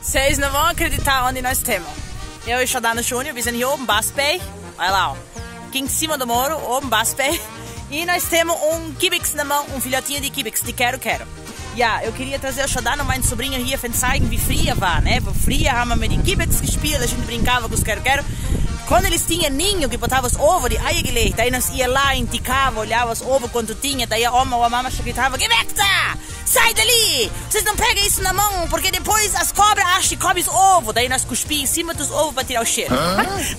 Vocês não vão acreditar onde nós temos. Eu e Shodano Júnior desenhou um Baspei. Olha lá, ó. Aqui em cima do muro, um Baspei. E nós temos um Kibix na mão, um filhotinho de Kibix, de Quero Quero. Ja, ah, eu queria trazer o Shodano, mein sobrinho, hier von zeigen, wie früher war, né? Fria, haben wir mit den Kibix gespielt, a gente brincava com os Quero Quero. Quando eles tinham ninho, que botavam os ovos de aia gelegt, aí nós ia lá, indicava, olhava os ovos quanto tinha, daí a oma ou a mama gritava, Gewichsa! Sai dali! Vocês não pegam isso na mão, porque depois as cobras acham que come os ovos. Daí nós cuspimos em cima dos ovos para tirar o cheiro.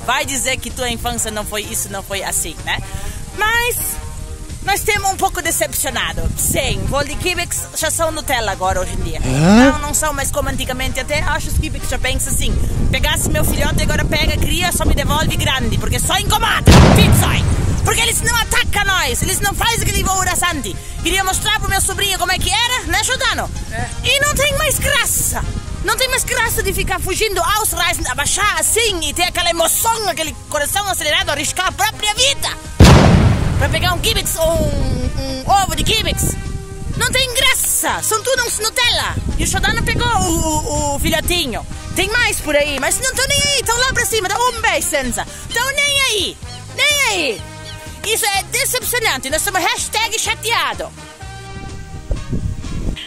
Vai dizer que tua infância não foi isso, não foi assim, né? Mas nós temos um pouco decepcionado. Sim, voo de Kibix já são Nutella agora hoje em dia. Não, não são mais como antigamente. Até acho que os Kibix já pensam assim: pegasse meu filhote, agora pega, cria, só me devolve grande, porque só incomoda. Fitzai! Porque eles não atacam nós, eles não fazem aquele voo rasante. Queria mostrar pro meu sobrinho como é que era, né, Jordano? É. E não tem mais graça. Não tem mais graça de ficar fugindo, ausreisend, abaixar assim e ter aquela emoção, aquele coração acelerado, arriscar a própria vida para pegar um kibix ou um, um, ovo de kibix. Não tem graça, são tudo uns Nutella. E o Xodano pegou o, o, o, filhotinho. Tem mais por aí, mas não estão nem aí, estão lá para cima, dá um beijo, Senza. Estão nem aí, nem aí. Isso é decepcionante, nós somos hashtag chateado.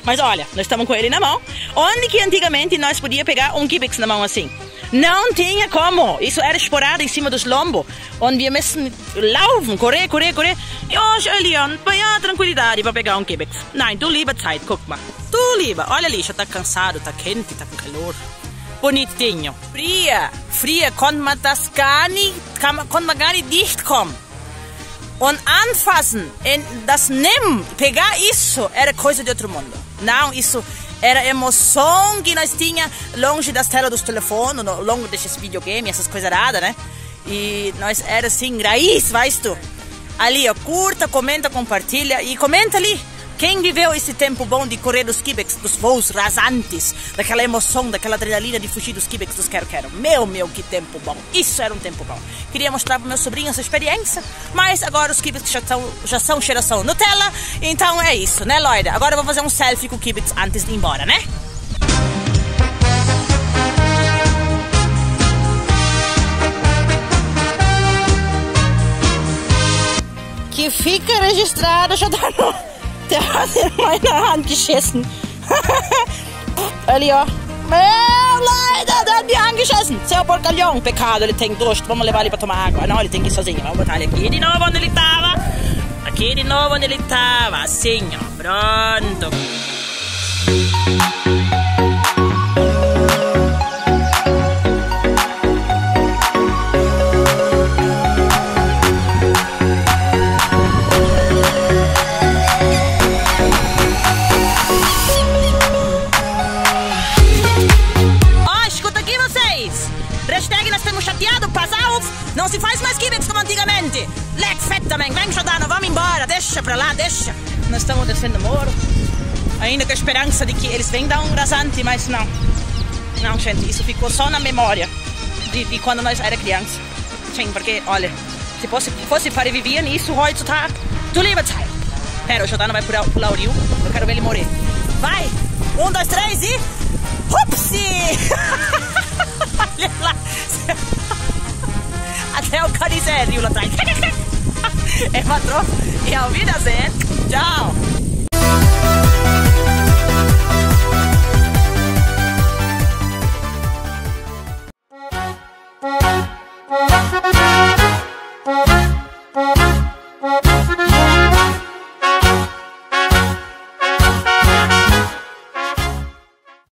Mas olha, nós estamos com ele na mão. Onde que antigamente nós podíamos pegar um kibix na mão assim? Não tinha como. Isso era esporado em cima dos lombos. Onde wir müssen laufen, correr, correr, correr. E hoje, Elian, põe a tranquilidade para pegar um kibix. Nein, du lieber Zeit, guck mal. Tu lieber. Olha ali, já está cansado, está quente, está com calor. Bonitinho. Fria, fria, konnte man das gar nicht, konnte man gar nicht dicht. Und anfassen, das NEM, pegar isso, era coisa de outro mundo. Não, isso era emoção que nós tinha longe das telas dos telefones, longe desses videogames, essas coisas raras, né? E nós era assim, raiz, weißt tu? Ali, ó, curta, comenta, compartilha e comenta ali. Quem viveu esse tempo bom de correr dos kibex, dos voos rasantes, daquela emoção, daquela adrenalina de fugir dos kibex, dos quero-quero? Meu, meu, que tempo bom! Isso era um tempo bom. Queria mostrar para meu sobrinho essa experiência, mas agora os kibex já são, já são cheiração Nutella, então é isso, né, Lloyd? Agora eu vou fazer um selfie com o kibex antes de ir embora, né? Que fica registrado, já tá no... Der hat in meiner Hand geschissen. Meu, Leute, der hat me angeschissen. Seu porcalhão, pecado, ele tem gosto. Vamos levar ele pra tomar água. Não, ele tem que ir sozinho. Vamos botar ele de novo onde ele tava. Aqui de novo onde ele tava. Assim, ó. Pronto. Não se faz mais gimmicks como antigamente. Leque fett também. Vem, Jordano, vamos embora. Deixa pra lá, deixa. Nós estamos descendo o. Ainda com a esperança de que eles venham dar um rasante, mas não. Não, gente, isso ficou só na memória de, de quando nós era criança. Sim, porque, olha, se fosse, fosse para viver nisso heutzutage, du liebe Zeit. Pera, o Jordano vai pular, pular o rio. Eu quero ver ele morrer. Vai! Um, dois, três e... mehr organisieren, Jula. Immer drauf. Ja, auf Wiedersehen. Ciao.